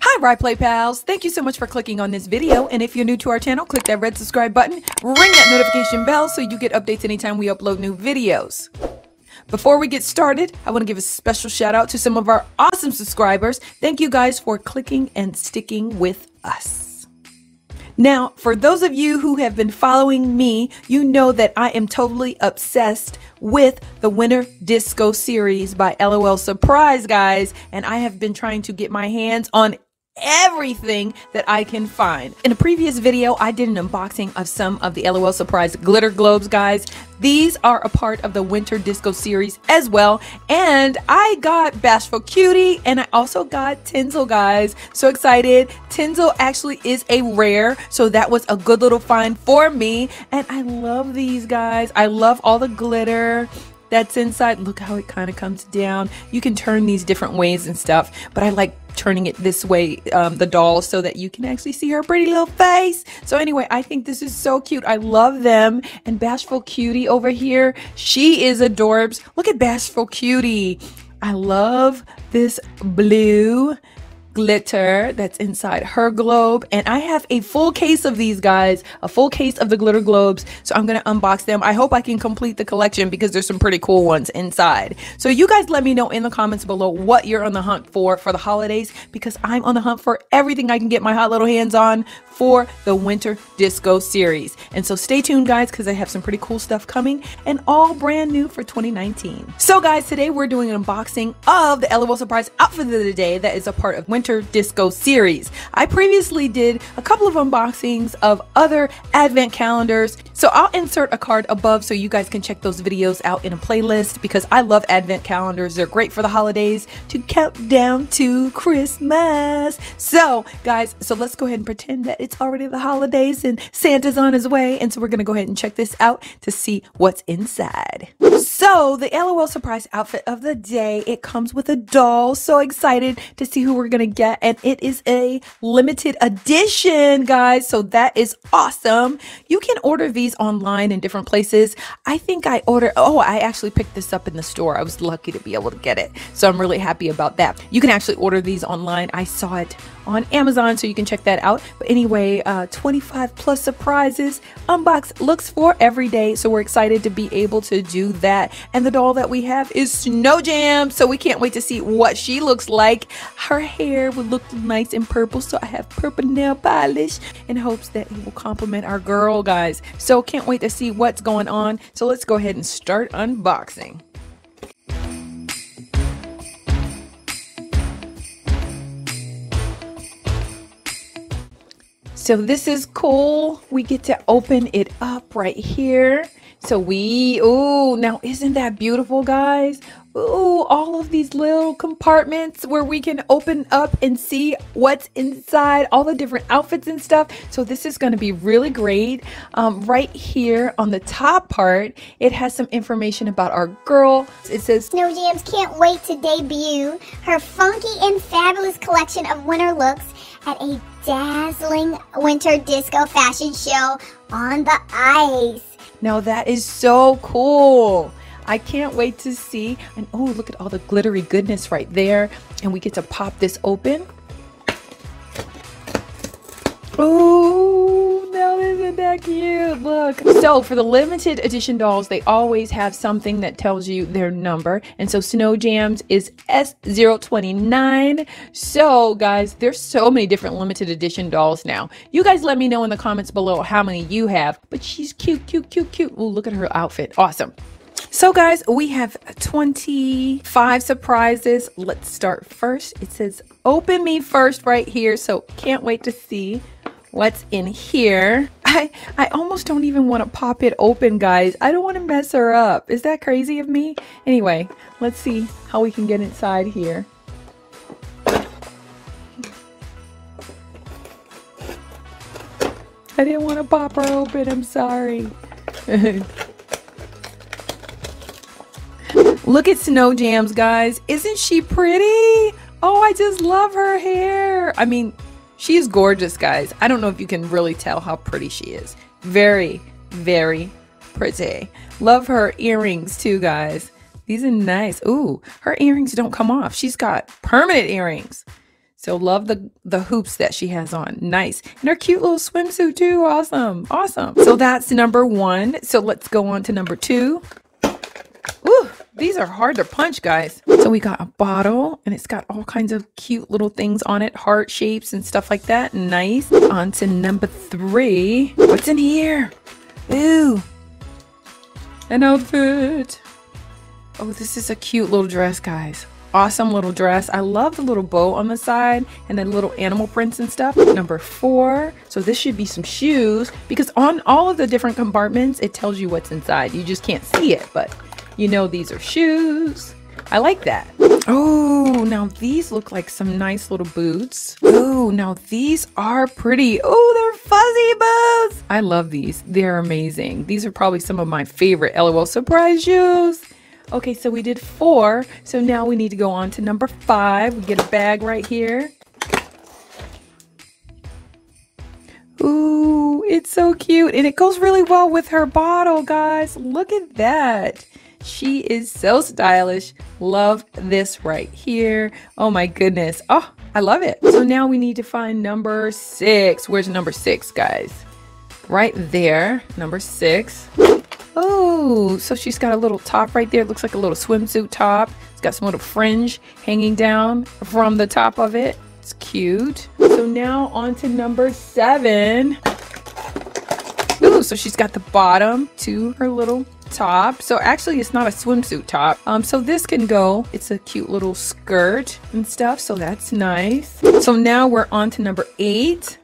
Hi, Play Pals. Thank you so much for clicking on this video. And if you're new to our channel, click that red subscribe button, ring that notification bell so you get updates anytime we upload new videos. Before we get started, I want to give a special shout out to some of our awesome subscribers. Thank you guys for clicking and sticking with us. Now, for those of you who have been following me, you know that I am totally obsessed with the Winter Disco series by LOL Surprise, guys, and I have been trying to get my hands on everything that I can find. In a previous video, I did an unboxing of some of the LOL Surprise glitter globes, guys. These are a part of the Winter Disco series as well. And I got Bashful Cutie and I also got Tinsel, guys. So excited. Tinsel actually is a rare, so that was a good little find for me. And I love these guys. I love all the glitter that's inside. Look how it kind of comes down. You can turn these different ways and stuff, but I like turning it this way, um, the doll, so that you can actually see her pretty little face. So anyway, I think this is so cute. I love them. And Bashful Cutie over here, she is adorbs. Look at Bashful Cutie. I love this blue glitter that's inside her globe. And I have a full case of these guys a full case of the glitter globes. So I'm gonna unbox them. I hope I can complete the collection because there's some pretty cool ones inside. So you guys let me know in the comments below what you're on the hunt for for the holidays because I'm on the hunt for everything I can get my hot little hands on for the winter disco series and so stay tuned guys because I have some pretty cool stuff coming and all brand new for 2019 so guys today we're doing an unboxing of the LOL surprise outfit of the day that is a part of winter disco series. I previously did a couple of unboxings of other advent calendars, so I'll insert a card above so you guys can check those videos out in a playlist because I love advent calendars. They're great for the holidays to count down to Christmas. So, guys, so let's go ahead and pretend that it's already the holidays and Santa's on his way, and so we're going to go ahead and check this out to see what's inside. So, the LOL surprise outfit of the day, it comes with a doll. So excited to see who we're going to get. And it is a limited edition, guys. So that is awesome. You can order these online in different places. I think I ordered, oh, I actually picked this up in the store. I was lucky to be able to get it. So I'm really happy about that. You can actually order these online. I saw it on Amazon, so you can check that out. But anyway, uh, 25 plus surprises unbox looks for every day. So we're excited to be able to do that. And the doll that we have is Snow Jam. So we can't wait to see what she looks like. Her hair would look nice in purple. So I have purple nail polish in hopes that it will complement our girl, guys. So can't wait to see what's going on. So let's go ahead and start unboxing. So this is cool. We get to open it up right here. So we, oh, now isn't that beautiful, guys? Ooh, all of these little compartments where we can open up and see what's inside, all the different outfits and stuff. So this is going to be really great. Um, right here on the top part, it has some information about our girl. It says, Snow Jamz can't wait to debut her funky and fabulous collection of winter looks at a dazzling winter disco fashion show on the ice. now that is so cool. I can't wait to see. And oh, look at all the glittery goodness right there. And we get to pop this open. Oh, isn't cute? Look. So for the limited edition dolls, they always have something that tells you their number. And so Snow Jamz is S029. So guys, there's so many different limited edition dolls now. You guys let me know in the comments below how many you have. But she's cute, cute, cute, cute. Oh, look at her outfit. Awesome. So guys, we have 25 surprises. Let's start first. It says open me first right here. So can't wait to see what's in here. I, I almost don't even want to pop it open, guys. I don't want to mess her up. Is that crazy of me? Anyway, let's see how we can get inside here. I didn't want to pop her open. I'm sorry. Look at Snow Jamz, guys. Isn't she pretty? Oh, I just love her hair. I mean, she's gorgeous, guys. I don't know if you can really tell how pretty she is. Very, very pretty. Love her earrings too, guys. These are nice. Ooh, her earrings don't come off. She's got permanent earrings. So love the the hoops that she has on. Nice. And her cute little swimsuit too. Awesome. Awesome. So that's number one. So let's go on to number two. Ooh, these are hard to punch, guys. So we got a bottle and it's got all kinds of cute little things on it, heart shapes and stuff like that. Nice. On to number three. What's in here? Ooh, an outfit. Oh, this is a cute little dress, guys. Awesome little dress. I love the little bow on the side and the little animal prints and stuff. Number four. So this should be some shoes because on all of the different compartments, it tells you what's inside. You just can't see it, but you know these are shoes. I like that. Oh, now these look like some nice little boots. Oh, now these are pretty. Oh, they're fuzzy boots. I love these. They're amazing. These are probably some of my favorite LOL surprise shoes. Okay, so we did four. So now we need to go on to number five. We get a bag right here. Ooh, it's so cute. And it goes really well with her bottle, guys. Look at that. She is so stylish. Love this right here. Oh my goodness. Oh, I love it. So now we need to find number six. Where's number six, guys? Right there, number six. Oh, so she's got a little top right there. It looks like a little swimsuit top. It's got some little fringe hanging down from the top of it. It's cute. So now on to number seven. Ooh, so she's got the bottom to her little top. So actually it's not a swimsuit top. Um, so this can go, it's a cute little skirt and stuff. So that's nice. So now we're on to number eight.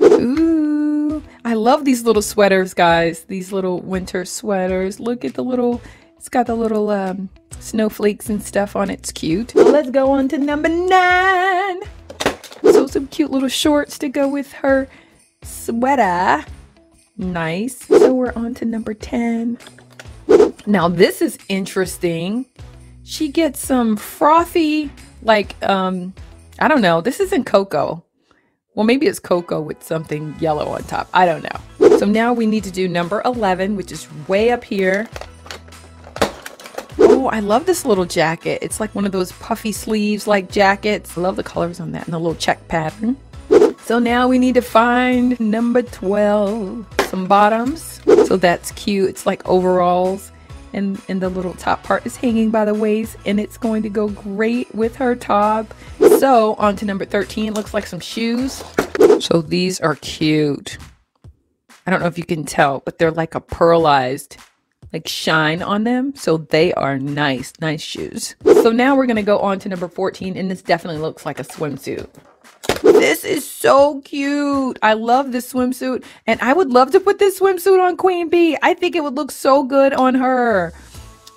Ooh, I love these little sweaters, guys. These little winter sweaters. Look at the little, it's got the little um, snowflakes and stuff on it. It's cute. Let's go on to number nine. So some cute little shorts to go with her sweater. Nice. So we're on to number 10. Now this is interesting. She gets some frothy, like, um, I don't know. This isn't cocoa. Well, maybe it's cocoa with something yellow on top. I don't know. So now we need to do number 11, which is way up here. Oh, I love this little jacket. It's like one of those puffy sleeves like jackets. I love the colors on that and the little check pattern. So now we need to find number 12. Some bottoms. So that's cute. It's like overalls. And, and the little top part is hanging by the waist and it's going to go great with her top. So on to number 13. Looks like some shoes. So these are cute. I don't know if you can tell, but they're like a pearlized like shine on them. So they are nice, nice shoes. So now we're gonna go on to number 14 and this definitely looks like a swimsuit. This is so cute. I love this swimsuit and I would love to put this swimsuit on Queen Bee. I think it would look so good on her.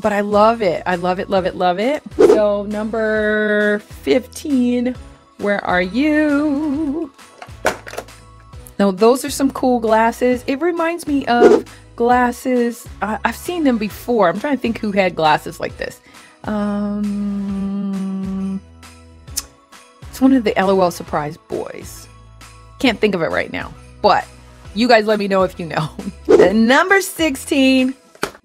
But I love it. I love it, love it, love it. So number 15, where are you? Now, those are some cool glasses. It reminds me of glasses. I- I've seen them before. I'm trying to think who had glasses like this. Um, it's one of the LOL Surprise boys. Can't think of it right now, but you guys let me know if you know. The number 16.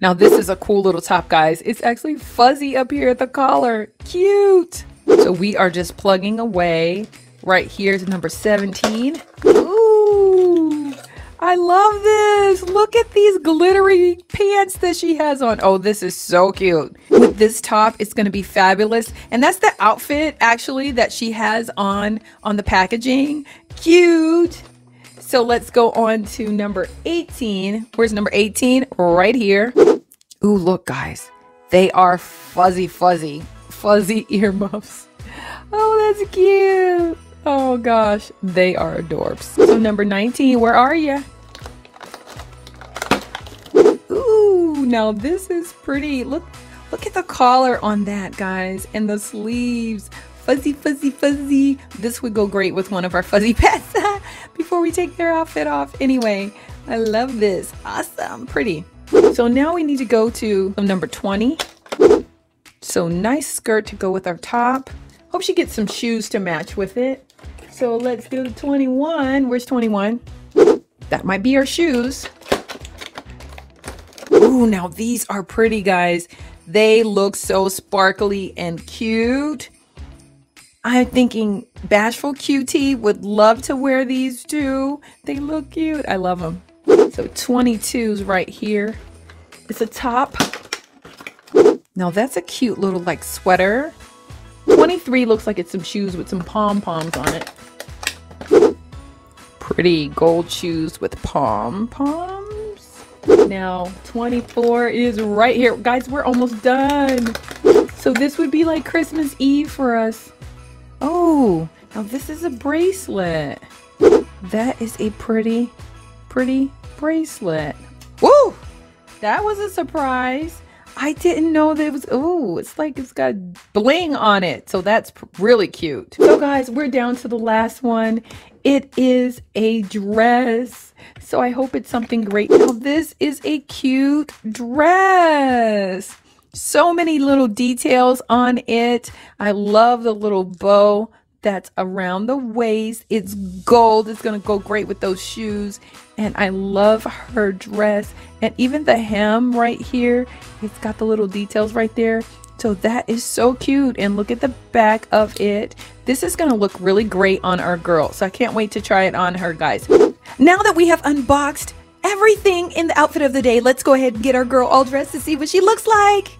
Now, this is a cool little top, guys. It's actually fuzzy up here at the collar. Cute. So we are just plugging away. Right here's number 17. Ooh, I love this. Look at these glittery pants that she has on. Oh, this is so cute. With this top, it's going to be fabulous. And that's the outfit actually that she has on on the packaging. Cute. So let's go on to number 18. Where's number 18? Right here. Ooh, look guys. They are fuzzy fuzzy. Fuzzy earmuffs. Oh, that's cute. Oh gosh, they are adorbs. So number 19, where are you? Ooh, now this is pretty. Look, look at the collar on that, guys, and the sleeves. Fuzzy, fuzzy, fuzzy. This would go great with one of our fuzzy pets before we take their outfit off. Anyway, I love this. Awesome, pretty. So now we need to go to number 20. So nice skirt to go with our top. Hope she gets some shoes to match with it. So let's do to 21. Where's 21? that might be our shoes. Ooh, now these are pretty, guys. They look so sparkly and cute. I'm thinking Bashful Cutie would love to wear these too. They look cute. I love them. So 22s right here. It's a top. Now that's a cute little like sweater. 23 looks like it's some shoes with some pom-poms on it. Pretty gold shoes with pom-poms. Now 24 is right here. Guys, we're almost done. So this would be like Christmas Eve for us. Oh, now this is a bracelet. That is a pretty, pretty bracelet. Woo! That was a surprise. I didn't know that it was, oh, it's like it's got bling on it. So that's really cute. So guys, we're down to the last one. It is a dress. So I hope it's something great. Now this is a cute dress. So many little details on it. I love the little bow that's around the waist. It's gold. It's going to go great with those shoes. And I love her dress. And even the hem right here, it's got the little details right there. So that is so cute. And look at the back of it. This is going to look really great on our girl. So I can't wait to try it on her, guys. Now that we have unboxed everything in the outfit of the day, let's go ahead and get our girl all dressed to see what she looks like.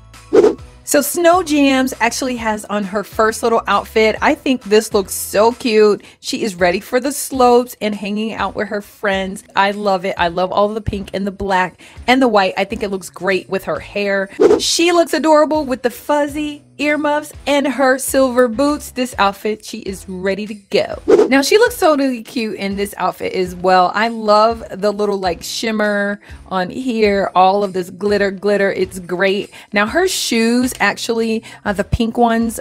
So Snow Jamz actually has on her first little outfit. I think this looks so cute. She is ready for the slopes and hanging out with her friends. I love it. I love all the pink and the black and the white. I think it looks great with her hair. She looks adorable with the fuzzy earmuffs and her silver boots. This outfit, she is ready to go. Now she looks totally cute in this outfit as well. I love the little like shimmer on here, all of this glitter, glitter. It's great. Now her shoes, actually, uh, the pink ones,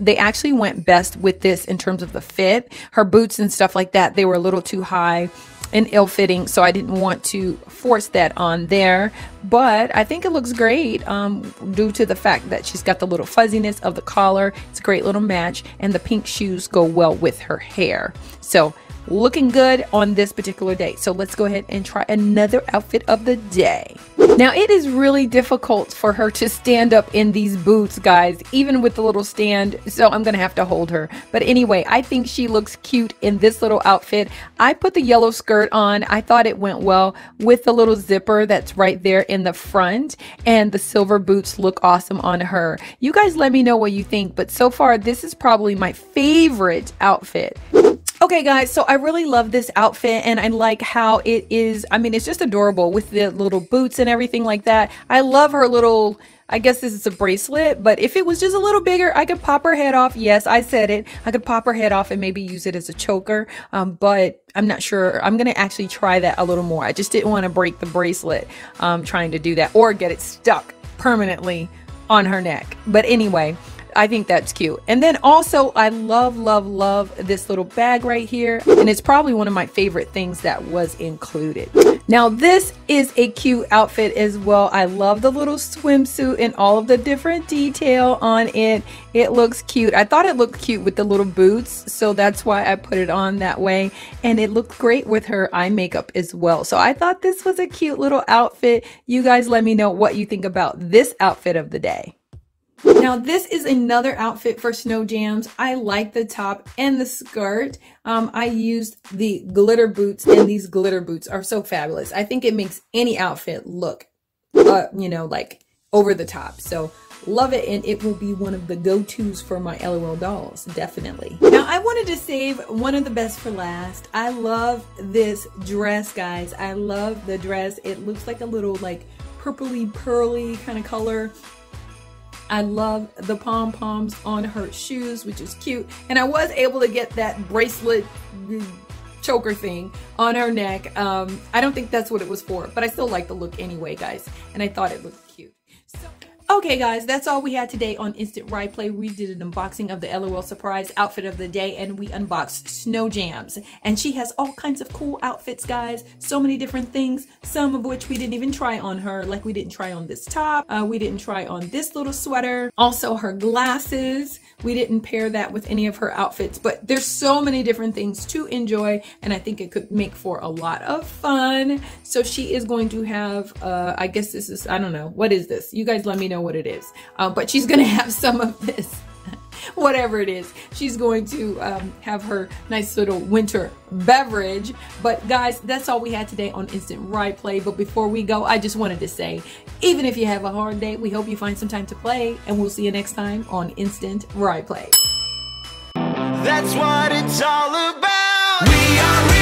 they actually went best with this in terms of the fit. Her boots and stuff like that, they were a little too high and ill-fitting so I didn't want to force that on there. But I think it looks great um, due to the fact that she's got the little fuzziness of the collar. It's a great little match and the pink shoes go well with her hair. So looking good on this particular day. So let's go ahead and try another outfit of the day. Now it is really difficult for her to stand up in these boots, guys, even with the little stand. So I'm to have to hold her. But anyway, I think she looks cute in this little outfit. I put the yellow skirt on. I thought it went well with the little zipper that's right there in the front. And the silver boots look awesome on her. You guys let me know what you think. But so far, this is probably my favorite outfit. Okay guys, so I really love this outfit and I like how it is, I mean, it's just adorable with the little boots and everything like that. I love her little, I guess this is a bracelet, but if it was just a little bigger, I could pop her head off. Yes, I said it. I could pop her head off and maybe use it as a choker, um, but I'm not sure. I'm going to actually try that a little more. I just didn't want to break the bracelet um, trying to do that or get it stuck permanently on her neck. But anyway, I think that's cute. And then also, I love, love, love this little bag right here. And it's probably one of my favorite things that was included. Now, this is a cute outfit as well. I love the little swimsuit and all of the different detail on it. It looks cute. I thought it looked cute with the little boots, so that's why I put it on that way. And it looked great with her eye makeup as well. So I thought this was a cute little outfit. You guys let me know what you think about this outfit of the day. Now this is another outfit for snow jamz. I like the top and the skirt. Um, I used the glitter boots and these glitter boots are so fabulous. I think it makes any outfit look, uh, you know, like over the top. So love it and it will be one of the go-to's for my LOL dolls, definitely. Now I wanted to save one of the best for last. I love this dress, guys. I love the dress. It looks like a little like purpley pearly kind of color I love the pom-poms on her shoes, which is cute. And I was able to get that bracelet choker thing on her neck. Um, I don't think that's what it was for, but I still like the look anyway, guys. And I thought it looked Okay, guys, that's all we had today on Instant Ry Play. We did an unboxing of the LOL Surprise outfit of the day and we unboxed Snow Jamz. And she has all kinds of cool outfits, guys. So many different things, some of which we didn't even try on her. Like we didn't try on this top. Uh, we didn't try on this little sweater. Also her glasses. We didn't pair that with any of her outfits, but there's so many different things to enjoy. And I think it could make for a lot of fun. So she is going to have, uh, I guess this is, I don't know, what is this? You guys let me know what it is. Uh, but she's gonna have some of this. Whatever it is, she's going to um, have her nice little winter beverage. But guys, that's all we had today on Instant Ry Play. But before we go, I just wanted to say, even if you have a hard day, we hope you find some time to play. And we'll see you next time on Instant Ry Play. That's what it's all about. We are